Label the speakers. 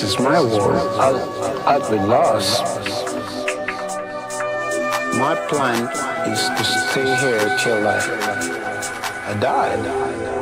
Speaker 1: this is my world, I'll, I'll be lost. My plan is to stay here till I, I die.